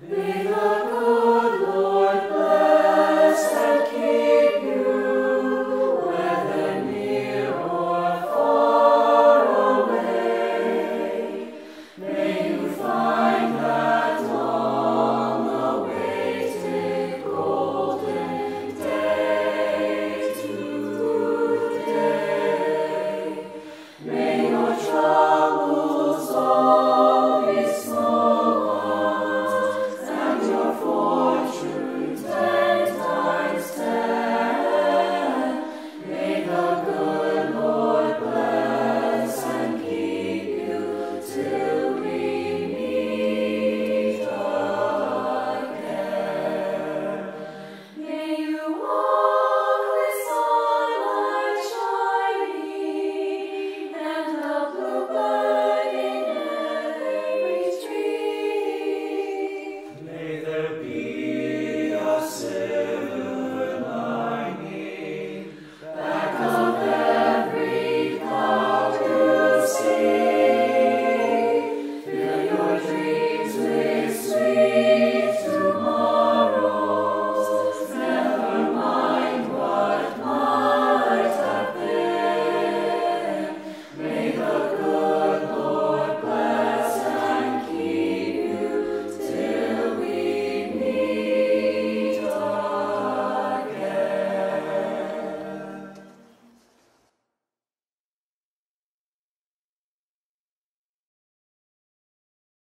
Beloved.